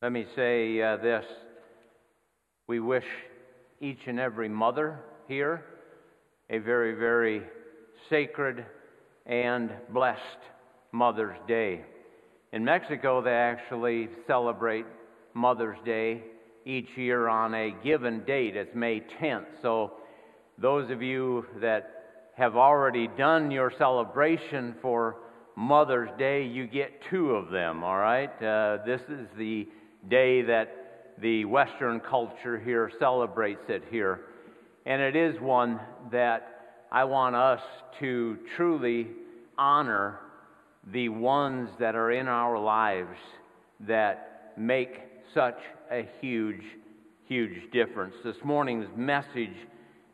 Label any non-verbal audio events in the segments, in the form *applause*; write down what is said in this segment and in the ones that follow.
Let me say uh, this. We wish each and every mother here a very, very sacred and blessed Mother's Day. In Mexico, they actually celebrate Mother's Day each year on a given date. It's May 10th. So, those of you that have already done your celebration for Mother's Day, you get two of them, all right? Uh, this is the day that the Western culture here celebrates it here. And it is one that I want us to truly honor the ones that are in our lives that make such a huge, huge difference. This morning's message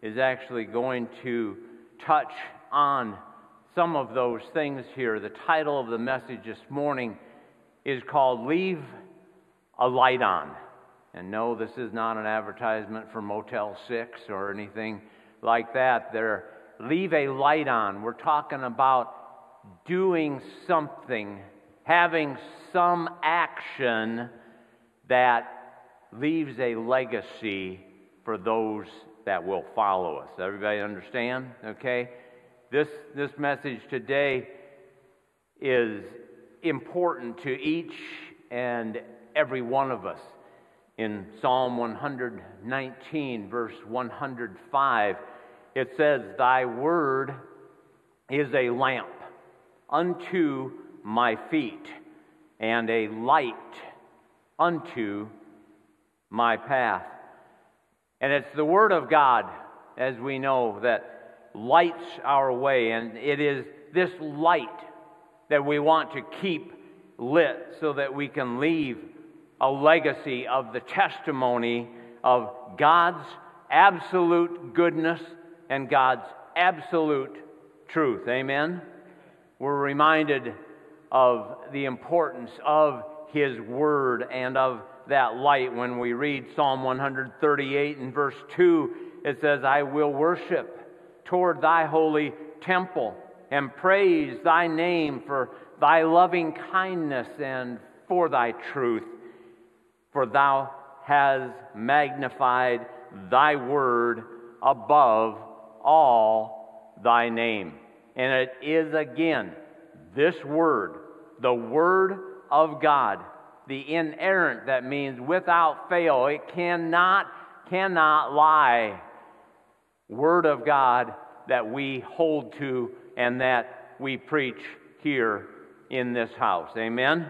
is actually going to touch on some of those things here. The title of the message this morning is called Leave a Light On. And no, this is not an advertisement for Motel 6 or anything like that. There, leave a light on. We're talking about doing something, having some action that leaves a legacy for those that will follow us. Everybody understand? Okay? This, this message today is important to each and every one of us. In Psalm 119, verse 105, it says, Thy word is a lamp unto my feet and a light unto my path. And it's the Word of God, as we know, that lights our way. And it is this light that we want to keep lit so that we can leave a legacy of the testimony of God's absolute goodness and God's absolute truth. Amen? We're reminded of the importance of His Word and of that light when we read Psalm 138 and verse 2. It says, I will worship toward thy holy temple and praise thy name for thy loving kindness and for thy truth. For thou has magnified thy word above all thy name. And it is again this word, the word of God, the inerrant, that means without fail. It cannot, cannot lie. Word of God that we hold to and that we preach here in this house. Amen?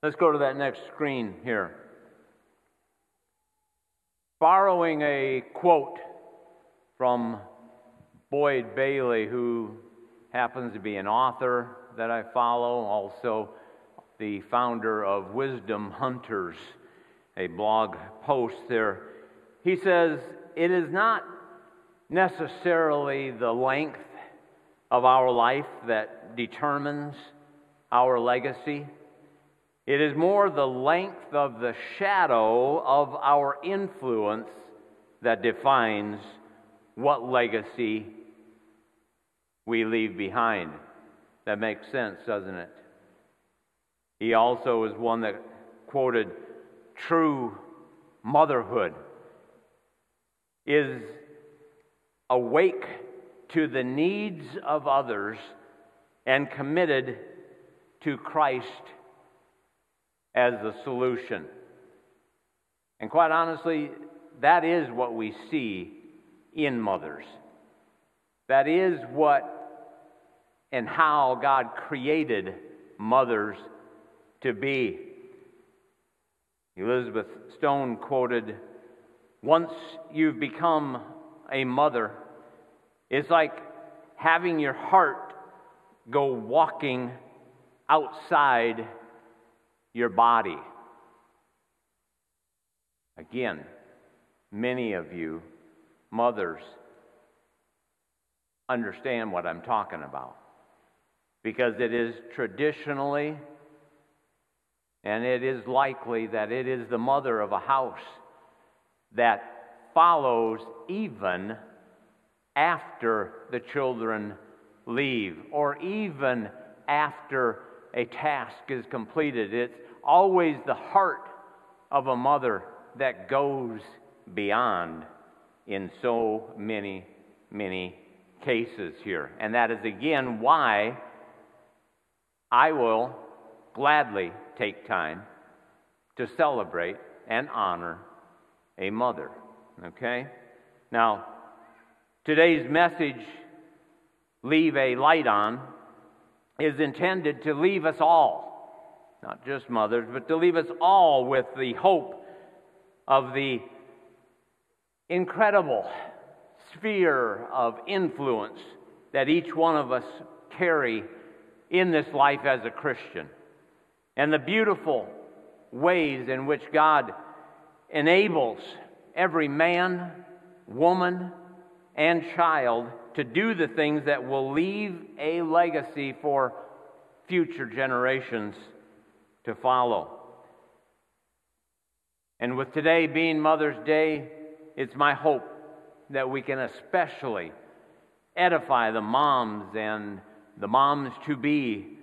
Let's go to that next screen here. Borrowing a quote from Boyd Bailey, who happens to be an author that I follow, also the founder of Wisdom Hunters, a blog post there. He says, It is not necessarily the length of our life that determines our legacy. It is more the length of the shadow of our influence that defines what legacy we leave behind. That makes sense, doesn't it? He also is one that quoted true motherhood is awake to the needs of others and committed to Christ as the solution. And quite honestly, that is what we see in mothers. That is what and how God created mothers to be. Elizabeth Stone quoted Once you've become a mother, it's like having your heart go walking outside your body. Again, many of you, mothers, understand what I'm talking about because it is traditionally and it is likely that it is the mother of a house that follows even after the children leave or even after a task is completed. It's always the heart of a mother that goes beyond in so many, many cases here. And that is again why I will gladly take time to celebrate and honor a mother. Okay? Now, today's message, Leave a Light On, is intended to leave us all, not just mothers, but to leave us all with the hope of the incredible sphere of influence that each one of us carry in this life as a Christian, and the beautiful ways in which God enables every man, woman, and child to do the things that will leave a legacy for future generations to follow. And with today being Mother's Day, it's my hope that we can especially edify the moms and the moms to be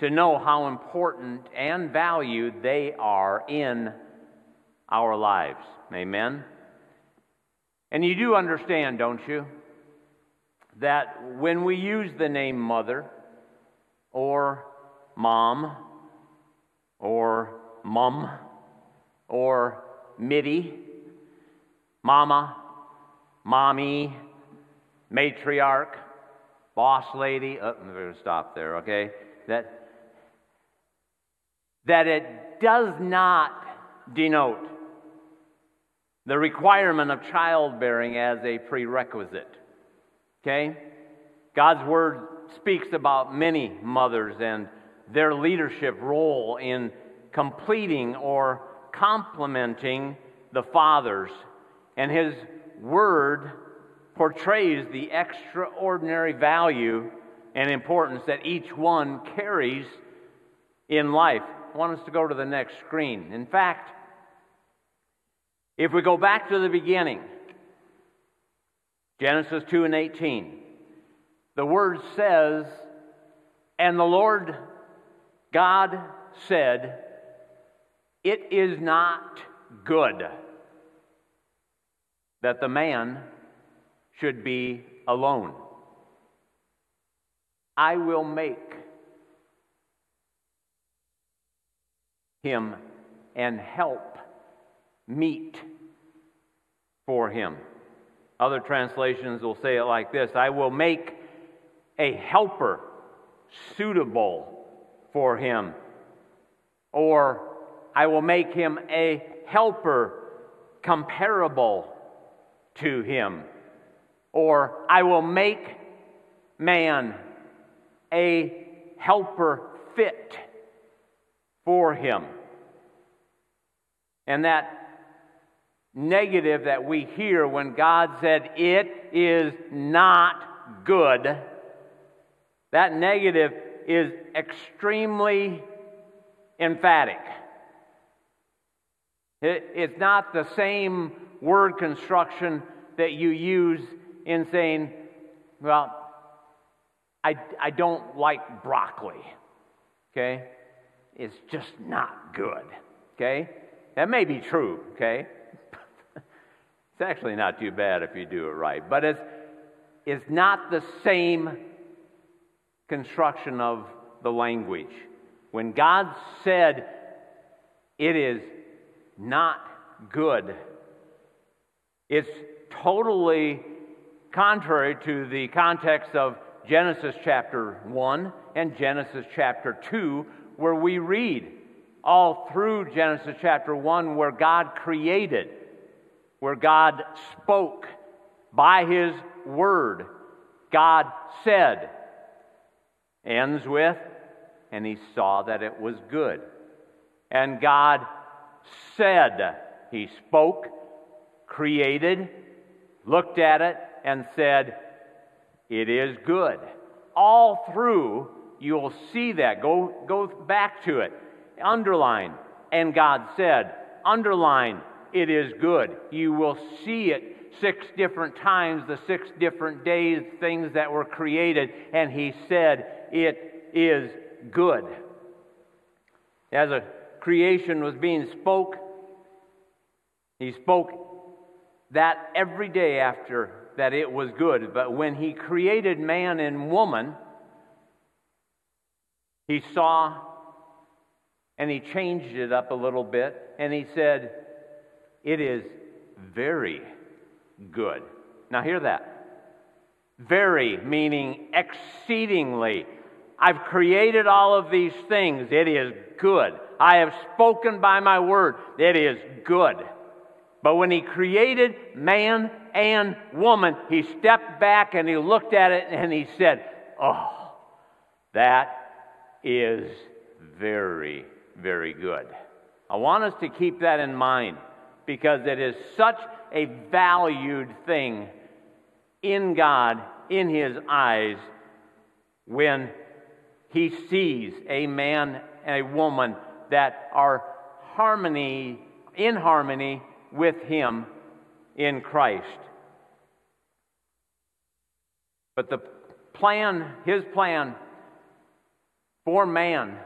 to know how important and valued they are in our lives. Amen. And you do understand, don't you, that when we use the name mother or mom or mum or midi, mama, mommy, matriarch, boss lady, oh, I'm going to stop there, okay? That, that it does not denote the requirement of childbearing as a prerequisite. Okay? God's Word speaks about many mothers and their leadership role in completing or complementing the fathers. And His Word portrays the extraordinary value and importance that each one carries in life. I want us to go to the next screen. In fact, if we go back to the beginning, Genesis 2 and 18, the word says, And the Lord God said, It is not good that the man should be alone. I will make him and help meet for him. Other translations will say it like this I will make a helper suitable for him. Or I will make him a helper comparable to him. Or I will make man a helper fit for him. And that negative that we hear when God said, It is not good, that negative is extremely emphatic. it's not the same word construction that you use in saying, Well, I, I don't like broccoli. Okay? It's just not good. Okay? That may be true. Okay? *laughs* It's actually not too bad if you do it right, but it's, it's not the same construction of the language. When God said it is not good, it's totally contrary to the context of Genesis chapter 1 and Genesis chapter 2, where we read all through Genesis chapter 1 where God created where God spoke by His Word. God said, ends with, and He saw that it was good. And God said, He spoke, created, looked at it, and said, It is good. All through, you'll see that. Go, go back to it. Underline, and God said, underline, it is good. You will see it six different times, the six different days, things that were created, and he said, It is good. As a creation was being spoke, he spoke that every day after that it was good. But when he created man and woman, he saw and he changed it up a little bit and he said, It is very good. Now, hear that. Very, meaning exceedingly. I've created all of these things. It is good. I have spoken by my word. It is good. But when he created man and woman, he stepped back and he looked at it and he said, Oh, that is very, very good. I want us to keep that in mind because it is such a valued thing in God, in His eyes, when He sees a man and a woman that are harmony, in harmony with Him in Christ. But the plan, His plan for man,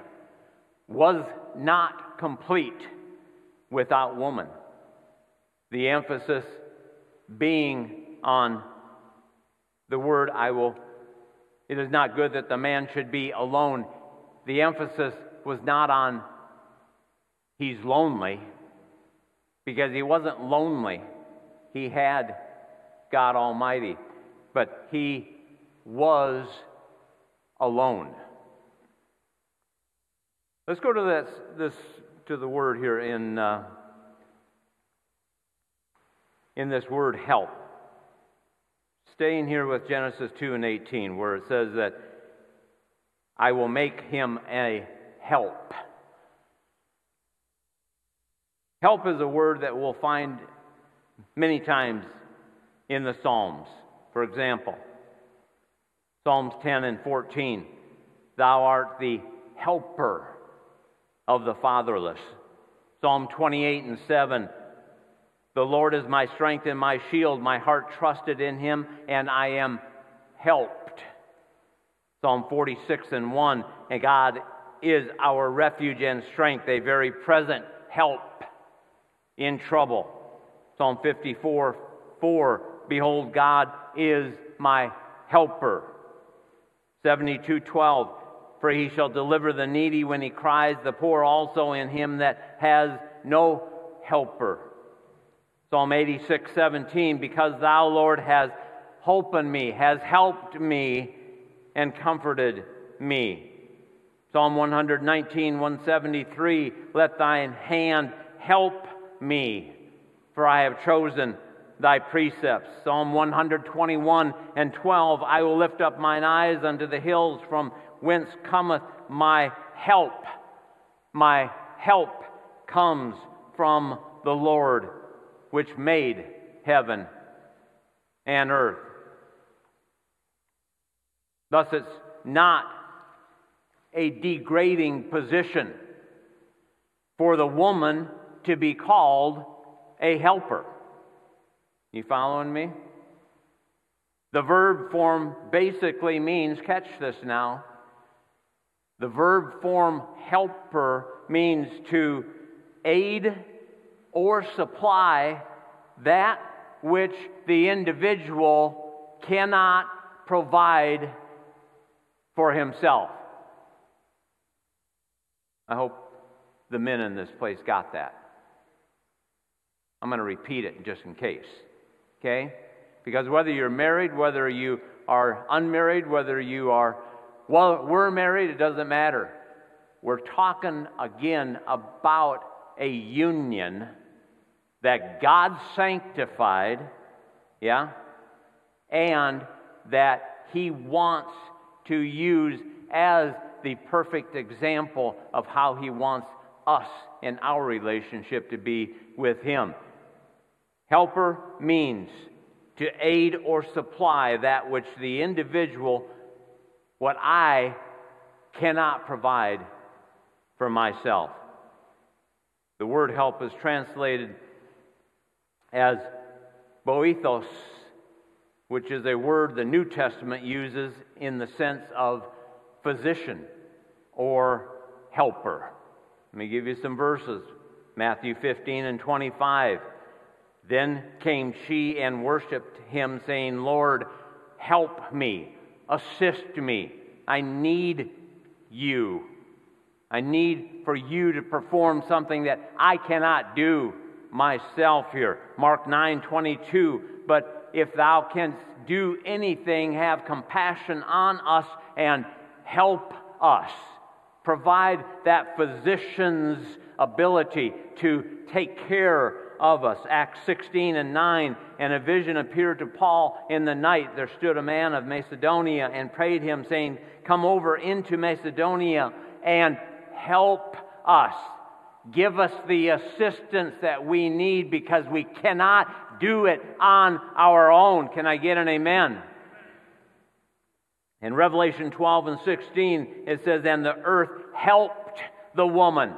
was not complete without woman. The emphasis being on the word, I will. It is not good that the man should be alone. The emphasis was not on he's lonely, because he wasn't lonely. He had God Almighty, but he was alone. Let's go to this, this to the word here in uh, in this word help. Staying here with Genesis 2 and 18, where it says that I will make him a help. Help is a word that we'll find many times in the Psalms. For example, Psalms 10 and 14 Thou art the helper of the fatherless. Psalm 28 and 7 The Lord is my strength and my shield. My heart trusted in him, and I am helped. Psalm 46 and 1 And God is our refuge and strength, a very present help in trouble. Psalm 54 4 Behold, God is my helper. 72 12 For he shall deliver the needy when he cries, the poor also in him that has no helper. Psalm 86 17 Because thou, Lord, has holpen me, has helped me, and comforted me. Psalm 119, 173 Let thine hand help me, for I have chosen thy precepts. Psalm 121 and 12 I will lift up mine eyes unto the hills from whence cometh my help. My help comes from the Lord, which made heaven and earth. Thus, it's not a degrading position for the woman to be called a helper. You following me? The verb form basically means, catch this now, the verb form helper means to aid or supply that which the individual cannot provide for himself. I hope the men in this place got that. I'm going to repeat it just in case. Okay? Because whether you're married, whether you are unmarried, whether you are, well, we're married, it doesn't matter. We're talking again about a union that God sanctified, yeah, and that He wants to use as the perfect example of how He wants us in our relationship to be with Him. Helper means to aid or supply that which the individual, what I cannot provide for myself. The word help is translated as boethos, which is a word the New Testament uses in the sense of physician or helper. Let me give you some verses Matthew 15 and 25. Then came she and worshiped him, saying, Lord, help me, assist me. I need you. I need for you to perform something that I cannot do myself here. Mark 9 22. But if thou canst do anything, have compassion on us and help us. Provide that physician's ability to take care of us. Acts 16 and 9, and a vision appeared to Paul in the night. There stood a man of Macedonia and prayed him, saying, Come over into Macedonia and help us. Give us the assistance that we need because we cannot do it on our own. Can I get an amen? In Revelation 12 and 16, it says, And the earth helped the woman.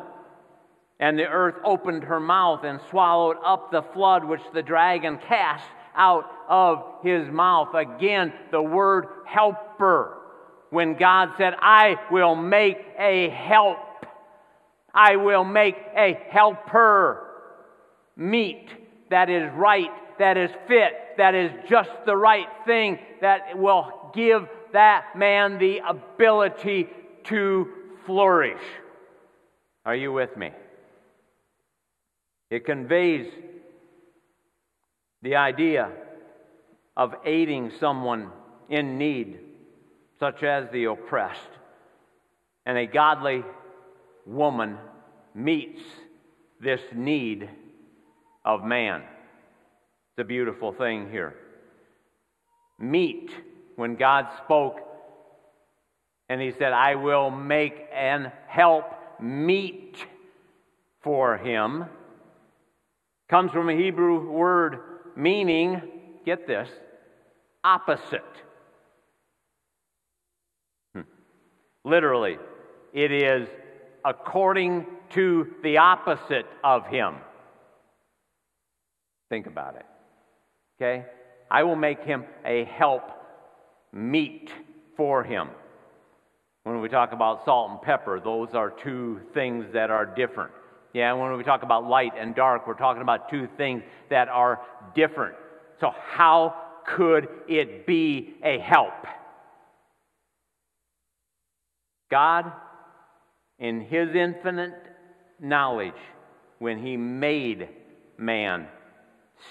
And the earth opened her mouth and swallowed up the flood which the dragon cast out of his mouth. Again, the word helper. When God said, I will make a help, I will make a helper meet that is right, that is fit, that is just the right thing, that will give that man the ability to flourish. Are you with me? It conveys the idea of aiding someone in need, such as the oppressed. And a godly woman meets this need of man. It's a beautiful thing here. Meet, when God spoke and He said, I will make and help meet for him comes from a Hebrew word meaning, get this, opposite. Hmm. Literally, it is according to the opposite of him. Think about it. Okay? I will make him a help meet for him. When we talk about salt and pepper, those are two things that are different. Yeah, when we talk about light and dark, we're talking about two things that are different. So, how could it be a help? God, in His infinite knowledge, when He made man,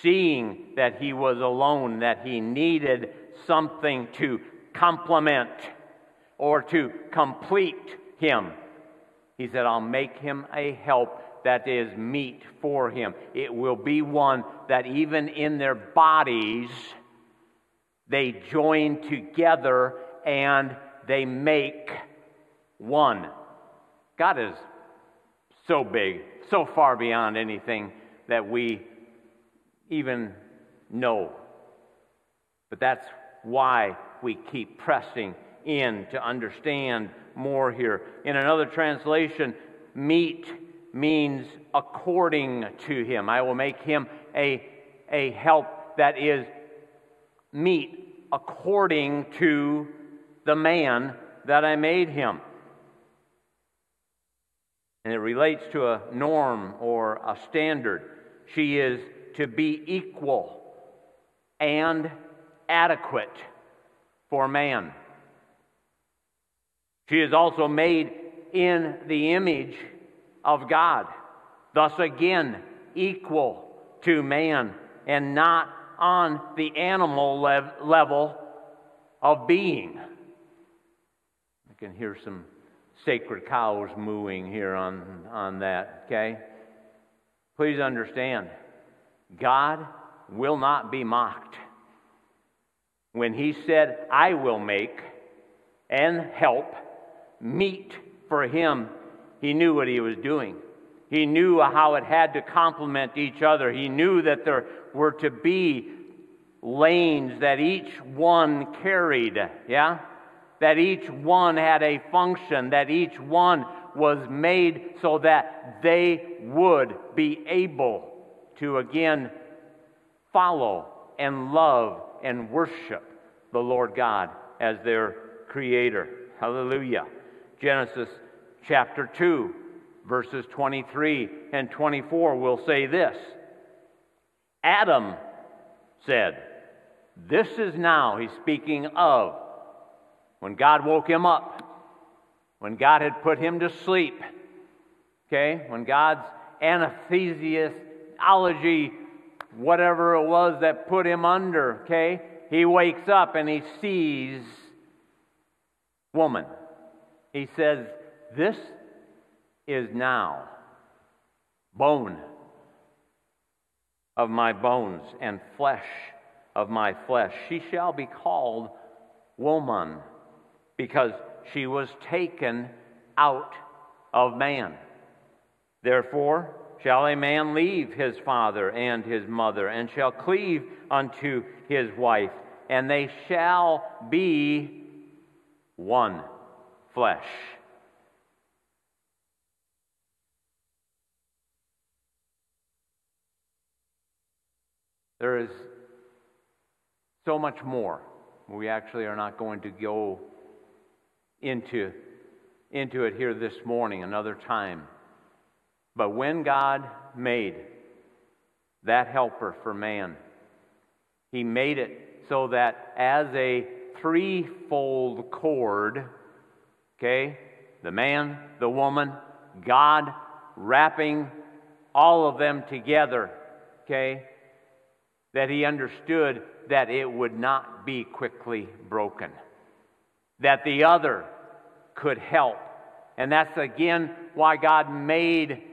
seeing that he was alone, that he needed something to complement or to complete him, He said, I'll make him a help that is meet for him. It will be one that even in their bodies, they join together and they make one. God is so big, so far beyond anything that we even know. But that's why we keep pressing in to understand more here. In another translation, meet means according to him. I will make him a, a help that is meet according to the man that I made him. And it relates to a norm or a standard. She is to be equal and adequate for man. She is also made in the image of God. Thus, again, equal to man and not on the animal lev- level of being. I can hear some sacred cows mooing here on, on that, okay? Please understand, God will not be mocked. When He said, I will make and help meet for Him he knew what he was doing. He knew how it had to complement each other. He knew that there were to be lanes that each one carried, yeah? That each one had a function, that each one was made so that they would be able to again follow and love and worship the Lord God as their creator. Hallelujah. Genesis chapter 2. Verses 23 and 24 will say this Adam said, This is now, he's speaking of when God woke him up, when God had put him to sleep, okay, when God's anesthesiology, whatever it was that put him under, okay, he wakes up and he sees woman. He says, This is now bone of my bones and flesh of my flesh. She shall be called woman because she was taken out of man. Therefore, shall a man leave his father and his mother, and shall cleave unto his wife, and they shall be one flesh. There is so much more. We actually are not going to go into, into it here this morning, another time. But when God made that helper for man, He made it so that as a threefold cord, okay, the man, the woman, God wrapping all of them together, okay, that he understood that it would not be quickly broken, that the other could help. And that's again why God made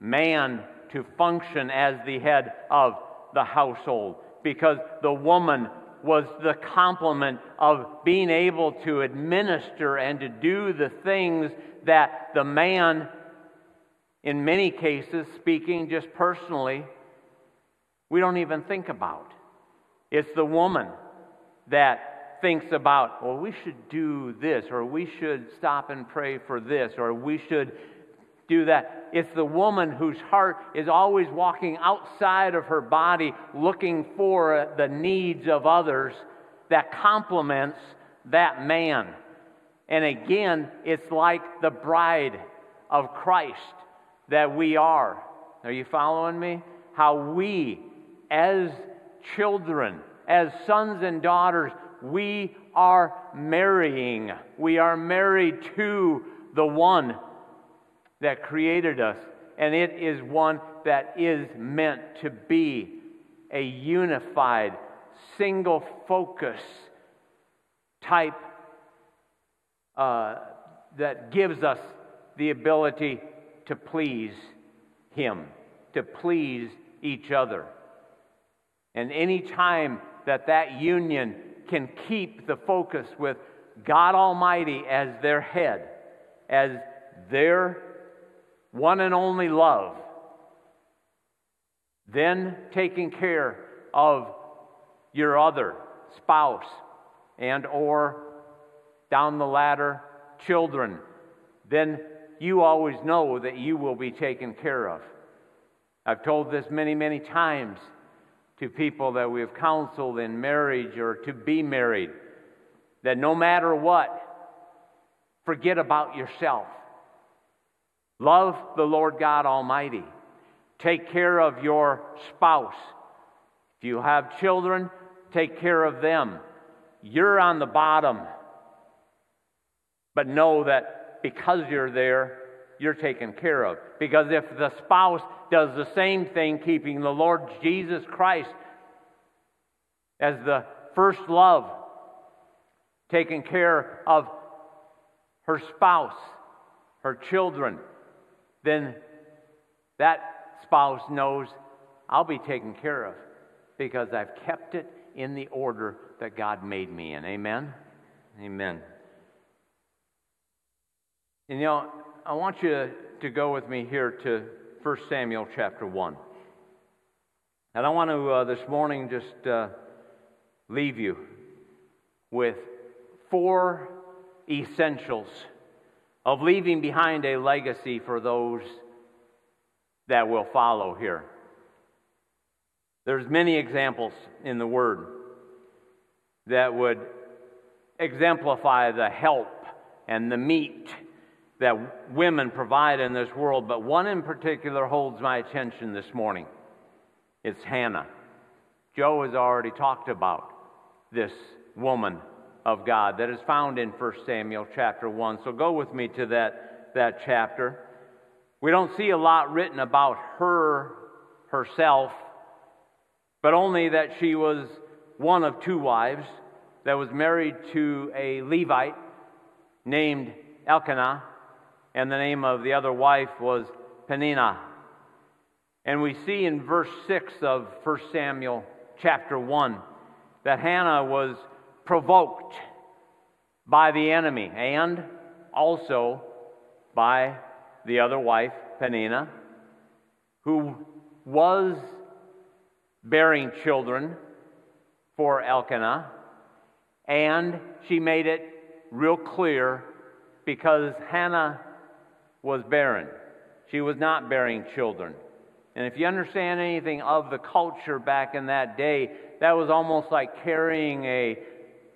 man to function as the head of the household, because the woman was the complement of being able to administer and to do the things that the man, in many cases, speaking just personally, we don't even think about. It's the woman that thinks about, well, we should do this, or we should stop and pray for this, or we should do that. It's the woman whose heart is always walking outside of her body looking for the needs of others that complements that man. And again, it's like the bride of Christ that we are. Are you following me? How we as children, as sons and daughters, we are marrying. We are married to the one that created us, and it is one that is meant to be a unified, single focus type uh, that gives us the ability to please Him, to please each other. And any time that that union can keep the focus with God Almighty as their head, as their one and only love, then taking care of your other spouse and or down the ladder children then you always know that you will be taken care of. I've told this many many times to people that we have counseled in marriage or to be married that no matter what, forget about yourself. Love the Lord God Almighty. Take care of your spouse. If you have children, take care of them. You're on the bottom. But know that because you're there, you're taken care of. Because if the spouse does the same thing, keeping the Lord Jesus Christ as the first love, taking care of her spouse, her children, then that spouse knows I'll be taken care of because I've kept it in the order that God made me in. Amen? Amen. And you know, I want you to go with me here to 1 Samuel chapter 1. And I want to uh, this morning just uh, leave you with four essentials of leaving behind a legacy for those that will follow here. There's many examples in the word that would exemplify the help and the meet that women provide in this world, but one in particular holds my attention this morning. It's Hannah. Joe has already talked about this woman of God that is found in 1 Samuel chapter 1. So go with me to that, that chapter. We don't see a lot written about her herself, but only that she was one of two wives that was married to a Levite named Elkanah, and the name of the other wife was Peninnah. And we see in verse 6 of 1 Samuel chapter 1 that Hannah was provoked by the enemy and also by the other wife, Penina, who was bearing children for Elkanah, and she made it real clear because Hannah was barren. She was not bearing children. And if you understand anything of the culture back in that day, that was almost like carrying a,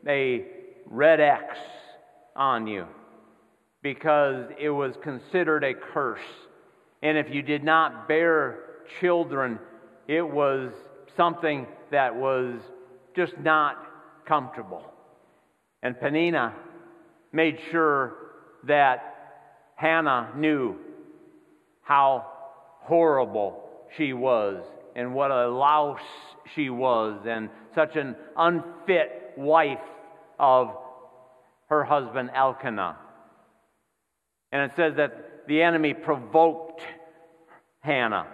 a red X on you because it was considered a curse. And if you did not bear children, it was something that was just not comfortable. And Peninnah made sure that Hannah knew how horrible she was and what a louse she was and such an unfit wife of her husband Elkanah. And it says that the enemy provoked Hannah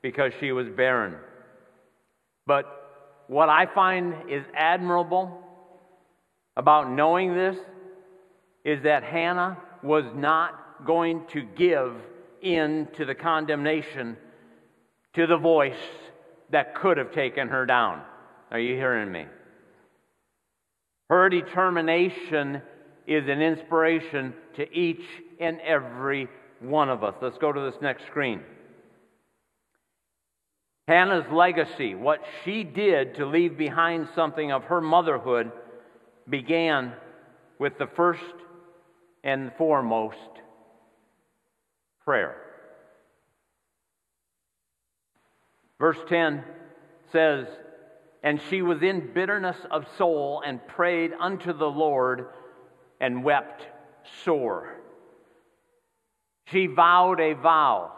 because she was barren. But what I find is admirable about knowing this is that Hannah was not going to give in to the condemnation to the voice that could have taken her down. Are you hearing me? Her determination is an inspiration to each and every one of us. Let's go to this next screen. Hannah's legacy, what she did to leave behind something of her motherhood, began with the first and foremost prayer. Verse 10 says, And she was in bitterness of soul and prayed unto the Lord and wept sore. She vowed a vow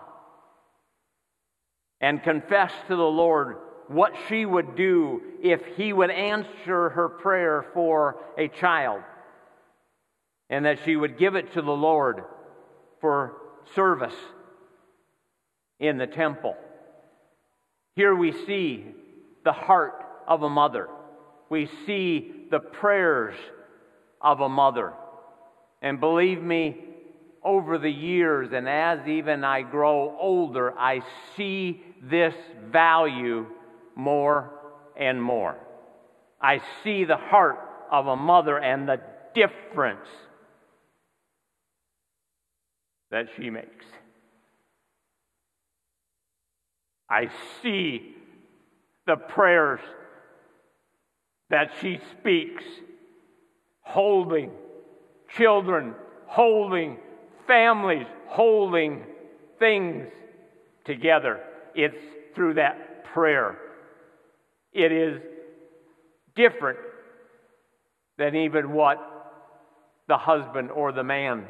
and confessed to the Lord what she would do if he would answer her prayer for a child, and that she would give it to the Lord for service in the temple. Here we see the heart of a mother. We see the prayers of a mother. And believe me, over the years, and as even I grow older, I see this value more and more. I see the heart of a mother and the difference that she makes. I see the prayers that she speaks, holding children, holding families, holding things together. It's through that prayer. It is different than even what the husband or the man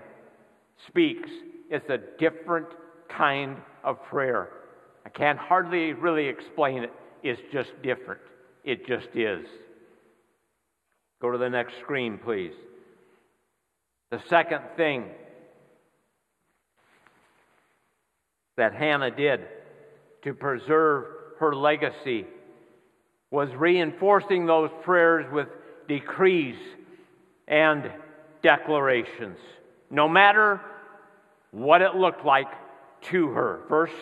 speaks. It's a different kind of prayer. I can't hardly really explain it. It's just different. It just is. Go to the next screen, please. The second thing that Hannah did to preserve her legacy was reinforcing those prayers with decrees and declarations, no matter what it looked like to her. Verse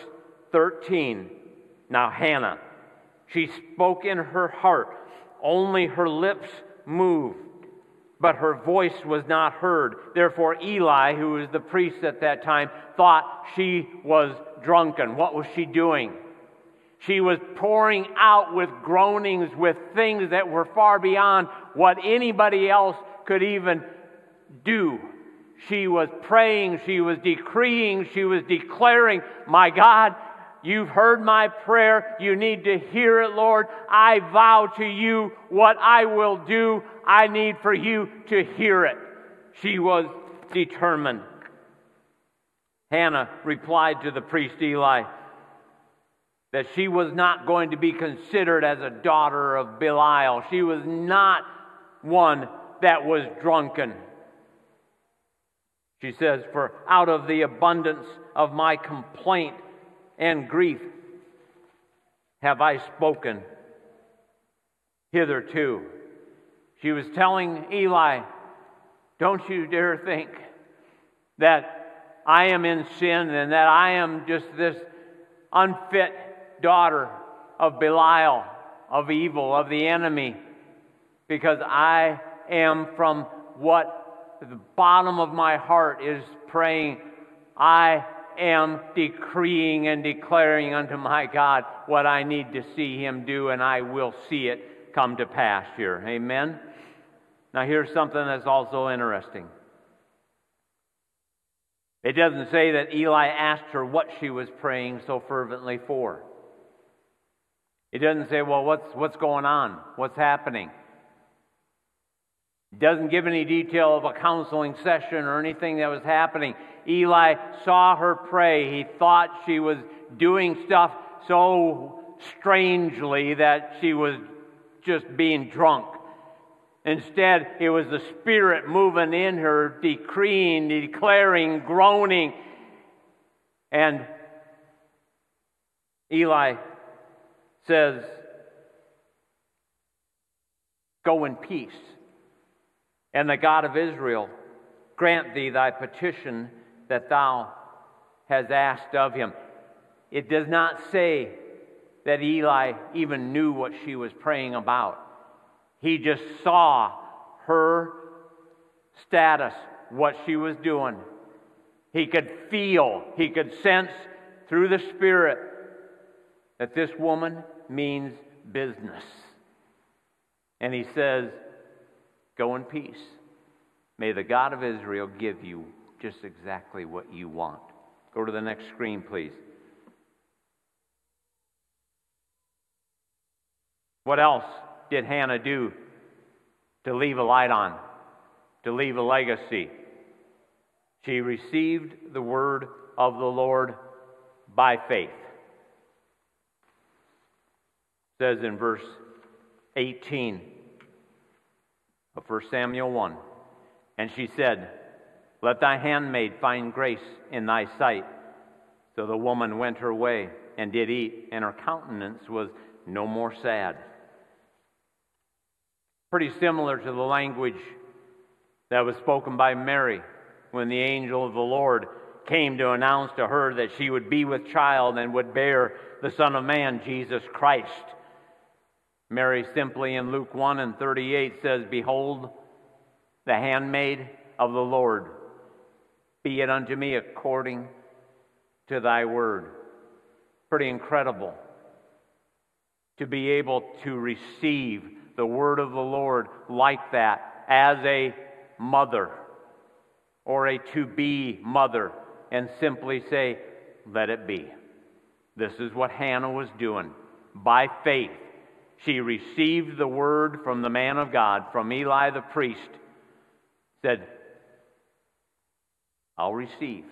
13. Now, Hannah, she spoke in her heart, only her lips moved, but her voice was not heard. Therefore, Eli, who was the priest at that time, thought she was drunken. What was she doing? She was pouring out with groanings, with things that were far beyond what anybody else could even do. She was praying, she was decreeing, she was declaring, My God, You've heard my prayer. You need to hear it, Lord. I vow to you what I will do. I need for you to hear it. She was determined. Hannah replied to the priest Eli that she was not going to be considered as a daughter of Belial. She was not one that was drunken. She says, For out of the abundance of my complaint, and grief have I spoken hitherto. She was telling Eli, Don't you dare think that I am in sin and that I am just this unfit daughter of Belial, of evil, of the enemy, because I am from what the bottom of my heart is praying, I am decreeing and declaring unto my God what I need to see Him do, and I will see it come to pass here. Amen? Now, here's something that's also interesting. It doesn't say that Eli asked her what she was praying so fervently for. It doesn't say, well, what's, what's going on? What's happening? Doesn't give any detail of a counseling session or anything that was happening. Eli saw her pray. He thought she was doing stuff so strangely that she was just being drunk. Instead, it was the Spirit moving in her, decreeing, declaring, groaning. And Eli says, Go in peace. And the God of Israel grant thee thy petition that thou hast asked of him. It does not say that Eli even knew what she was praying about. He just saw her status, what she was doing. He could feel, he could sense through the Spirit that this woman means business. And he says, Go in peace. May the God of Israel give you just exactly what you want. Go to the next screen, please. What else did Hannah do to leave a light on, to leave a legacy? She received the word of the Lord by faith. It says in verse 18 of 1 Samuel 1 And she said, let thy handmaid find grace in thy sight. So the woman went her way and did eat, and her countenance was no more sad. Pretty similar to the language that was spoken by Mary when the angel of the Lord came to announce to her that she would be with child and would bear the Son of Man, Jesus Christ. Mary simply in Luke 1 and 38 says, Behold, the handmaid of the Lord be it unto me according to thy word. Pretty incredible to be able to receive the word of the Lord like that as a mother or a to be mother and simply say, Let it be. This is what Hannah was doing. By faith, she received the word from the man of God, from Eli the priest, said, I'll receive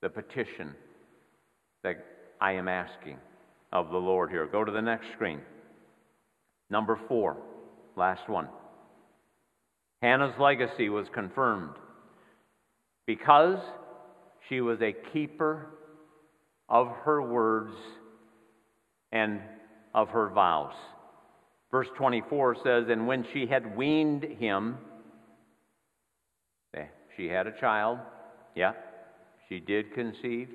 the petition that I am asking of the Lord here. Go to the next screen. Number four, last one. Hannah's legacy was confirmed because she was a keeper of her words and of her vows. Verse 24 says, And when she had weaned him, eh, she had a child. Yeah, she did conceive.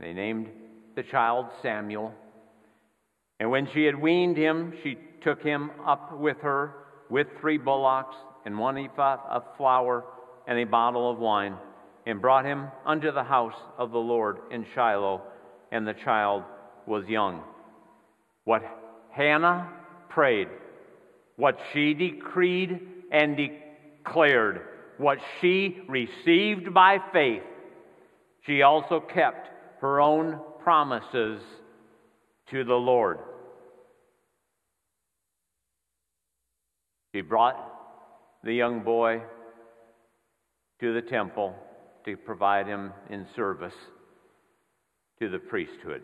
They named the child Samuel. And when she had weaned him, she took him up with her with three bullocks and one ephah of flour and a bottle of wine, and brought him unto the house of the Lord in Shiloh, and the child was young. What Hannah prayed, what she decreed and declared, what she received by faith, she also kept her own promises to the Lord. She brought the young boy to the temple to provide him in service to the priesthood.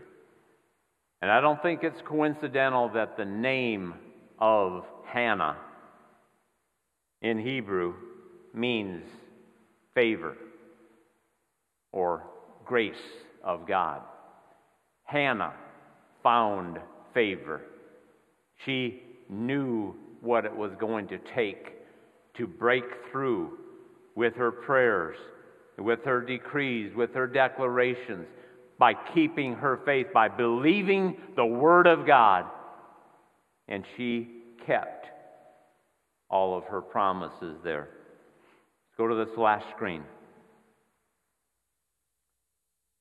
And I don't think it's coincidental that the name of Hannah in Hebrew means favor or grace of God. Hannah found favor. She knew what it was going to take to break through with her prayers, with her decrees, with her declarations, by keeping her faith, by believing the Word of God. And she kept all of her promises there. Let's go to this last screen.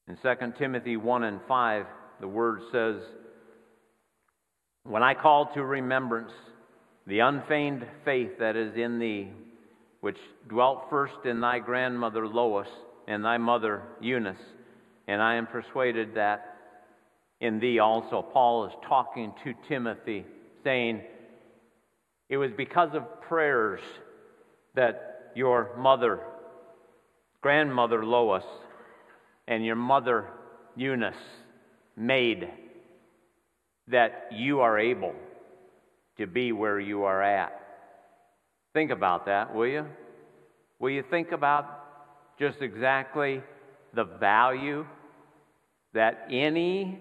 In 2 Timothy 1 and 5, the word says, When I call to remembrance the unfeigned faith that is in thee, which dwelt first in thy grandmother Lois and thy mother Eunice, and I am persuaded that in thee also. Paul is talking to Timothy, saying, It was because of prayers that your mother, grandmother Lois, and your mother Eunice made that you are able to be where you are at. Think about that, will you? Will you think about just exactly the value that any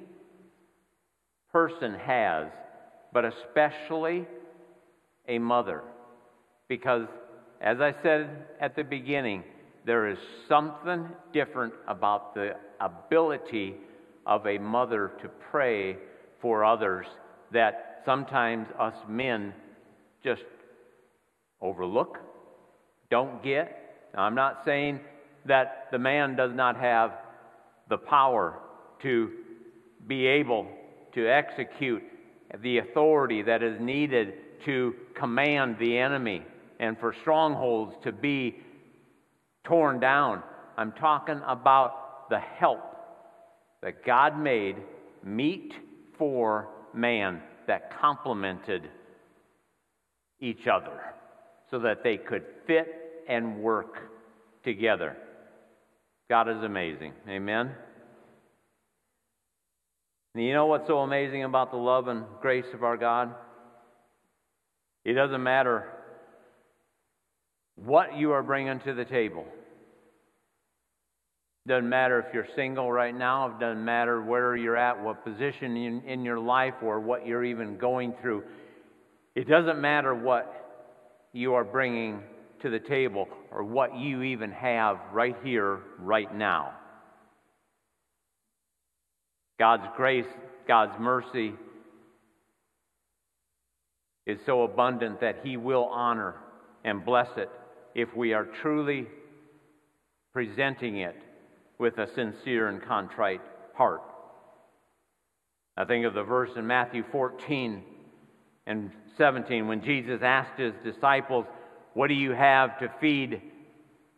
person has, but especially a mother? Because, as I said at the beginning, there is something different about the ability of a mother to pray for others that sometimes us men just overlook, don't get. Now, I'm not saying that the man does not have the power to be able to execute the authority that is needed to command the enemy and for strongholds to be torn down. I'm talking about the help that God made meet for man that complemented each other so that they could fit and work together. God is amazing. Amen. And you know what's so amazing about the love and grace of our God? It doesn't matter what you are bringing to the table. Doesn't matter if you're single right now. It doesn't matter where you're at, what position in, in your life, or what you're even going through. It doesn't matter what you are bringing to the table or what you even have right here, right now. God's grace, God's mercy is so abundant that He will honor and bless it if we are truly presenting it with a sincere and contrite heart. I think of the verse in Matthew 14 and 17 when Jesus asked his disciples, What do you have to feed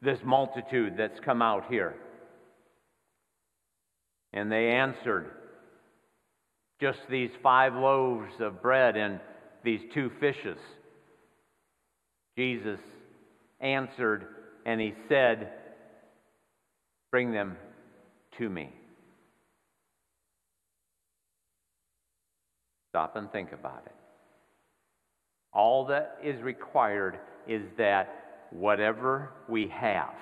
this multitude that's come out here? And they answered, Just these five loaves of bread and these two fishes. Jesus answered and he said, Bring them to me. Stop and think about it. All that is required is that whatever we have,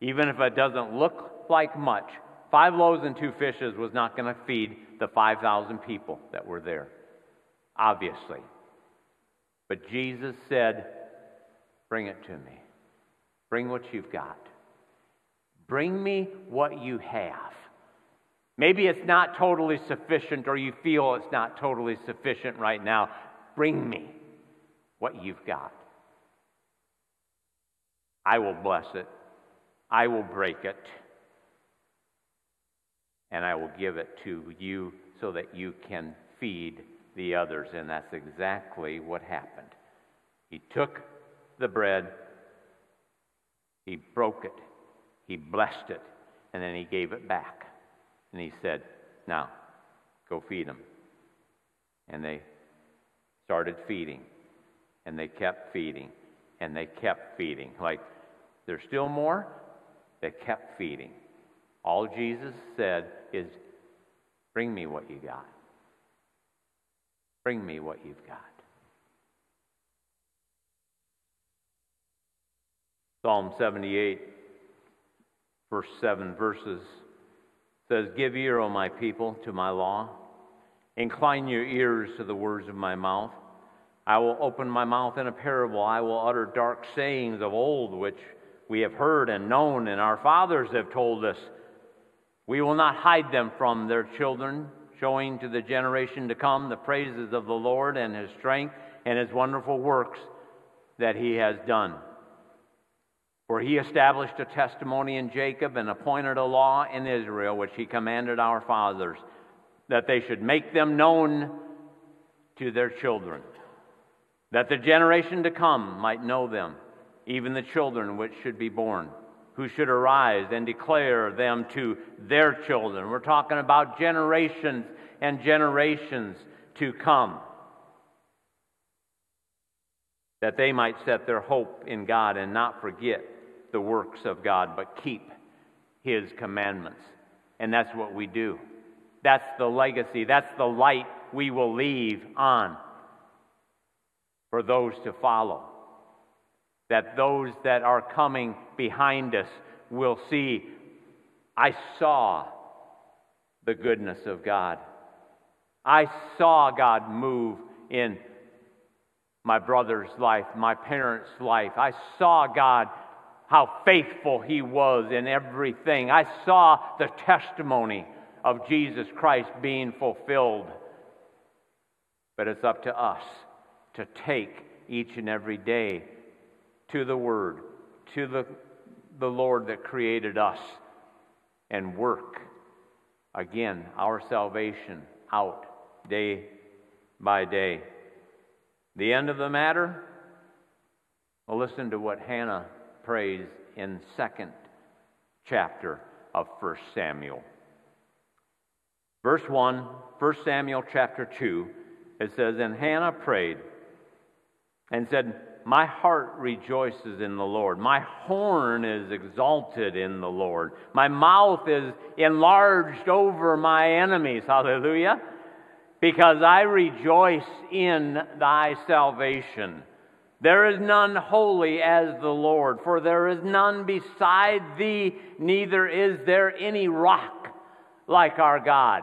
even if it doesn't look like much, five loaves and two fishes was not going to feed the 5,000 people that were there, obviously. But Jesus said, Bring it to me. Bring what you've got. Bring me what you have. Maybe it's not totally sufficient, or you feel it's not totally sufficient right now. Bring me what you've got. I will bless it, I will break it, and I will give it to you so that you can feed the others. And that's exactly what happened. He took the bread He broke it, he blessed it, and then he gave it back. And he said, Now, go feed them. And they started feeding, and they kept feeding, and they kept feeding. Like, there's still more? They kept feeding. All Jesus said is, Bring me what you got. Bring me what you've got. Psalm 78, verse 7 verses says, Give ear, O my people, to my law. Incline your ears to the words of my mouth. I will open my mouth in a parable. I will utter dark sayings of old, which we have heard and known, and our fathers have told us. We will not hide them from their children, showing to the generation to come the praises of the Lord and his strength and his wonderful works that he has done. For he established a testimony in Jacob and appointed a law in Israel, which he commanded our fathers, that they should make them known to their children, that the generation to come might know them, even the children which should be born, who should arise and declare them to their children. We're talking about generations and generations to come that they might set their hope in God and not forget the works of God, but keep His commandments. And that's what we do. That's the legacy. That's the light we will leave on for those to follow. That those that are coming behind us will see, I saw the goodness of God. I saw God move in my brother's life, my parents' life. I saw God how faithful he was in everything. I saw the testimony of Jesus Christ being fulfilled. But it's up to us to take each and every day to the Word, to the, the Lord that created us, and work again our salvation out day by day. The end of the matter? Well, listen to what Hannah prays in second chapter of 1 Samuel. Verse 1, 1 Samuel chapter 2, it says, And Hannah prayed and said, My heart rejoices in the Lord. My horn is exalted in the Lord. My mouth is enlarged over my enemies. Hallelujah. Because I rejoice in thy salvation. There is none holy as the Lord, for there is none beside thee, neither is there any rock like our God.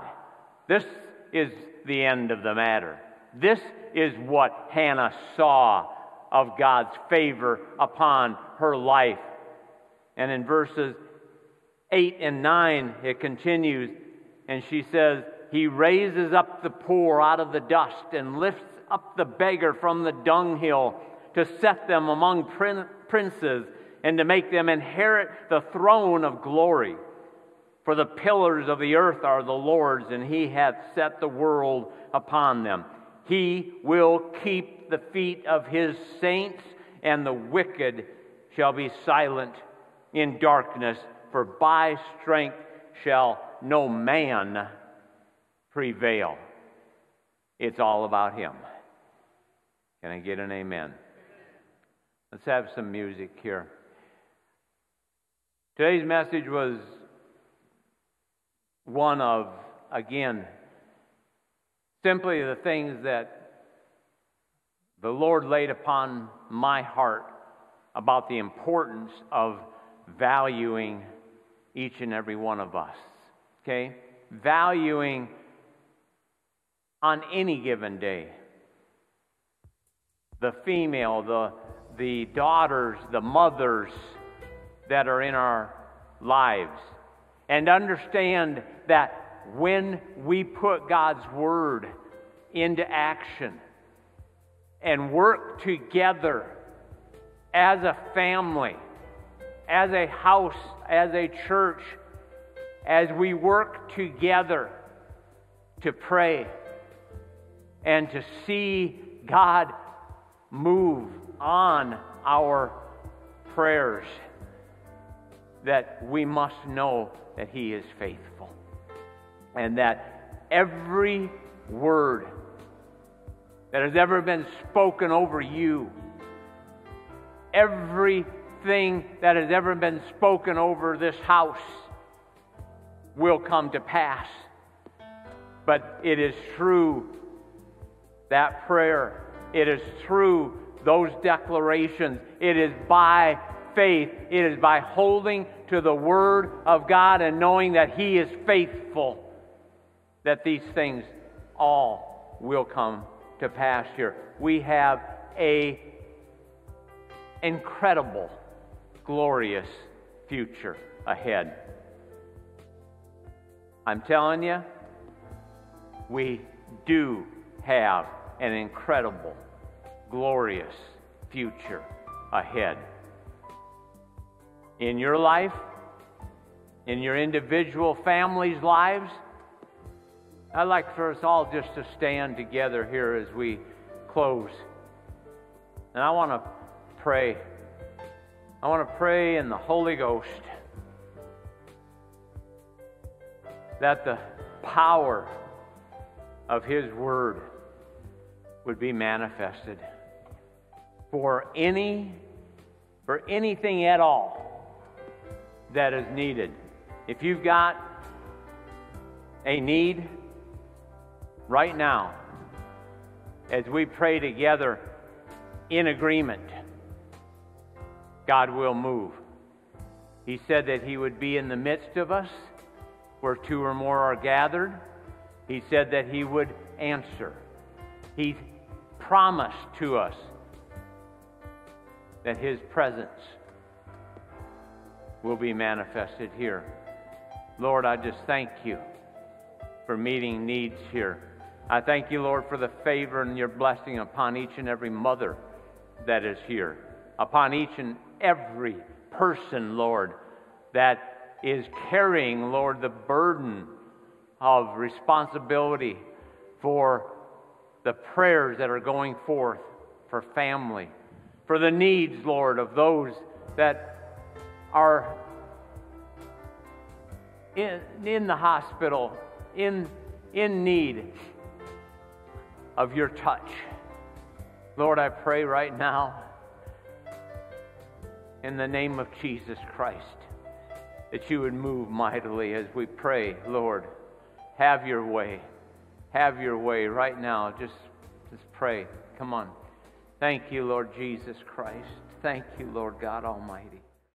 This is the end of the matter. This is what Hannah saw of God's favor upon her life. And in verses 8 and 9, it continues, and she says, He raises up the poor out of the dust and lifts up the beggar from the dunghill to set them among princes and to make them inherit the throne of glory. For the pillars of the earth are the Lord's, and he hath set the world upon them. He will keep the feet of his saints, and the wicked shall be silent in darkness, for by strength shall no man prevail. It's all about him. Can I get an amen? Let's have some music here. Today's message was one of, again, simply the things that the Lord laid upon my heart about the importance of valuing each and every one of us. Okay? Valuing on any given day the female, the the daughters, the mothers that are in our lives. And understand that when we put God's Word into action and work together as a family, as a house, as a church, as we work together to pray and to see God move on our prayers. that we must know that He is faithful. And that every word that has ever been spoken over you, everything that has ever been spoken over this house will come to pass. But it is through that prayer, it is through those declarations, it is by faith, it is by holding to the Word of God and knowing that He is faithful that these things all will come to pass here. We have a incredible, glorious future ahead. I'm telling you, we do have an incredible, glorious future ahead. In your life, in your individual families' lives, I'd like for us all just to stand together here as we close. And I want to pray. I want to pray in the Holy Ghost that the power of His Word would be manifested for any for anything at all that is needed. If you've got a need right now, as we pray together in agreement, God will move. He said that He would be in the midst of us where two or more are gathered. He said that He would answer. He promised to us that His presence will be manifested here. Lord, I just thank you for meeting needs here. I thank you, Lord, for the favor and your blessing upon each and every mother that is here, upon each and every person, Lord, that is carrying, Lord, the burden of responsibility for the prayers that are going forth for family, for the needs, Lord, of those that are in, in the hospital, in, in need of your touch. Lord, I pray right now in the name of Jesus Christ that you would move mightily as we pray, Lord. Have your way. Have your way right now. Just, just pray. Come on. Thank you, Lord Jesus Christ. Thank you, Lord God Almighty.